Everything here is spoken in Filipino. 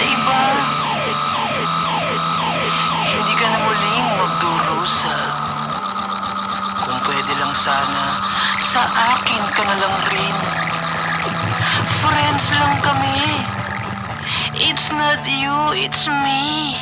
sa iba. Hindi ka na muling magdurusa. Kung pwede lang sana, sa akin ka na lang rin. Friends lang kami. It's not you, it's me.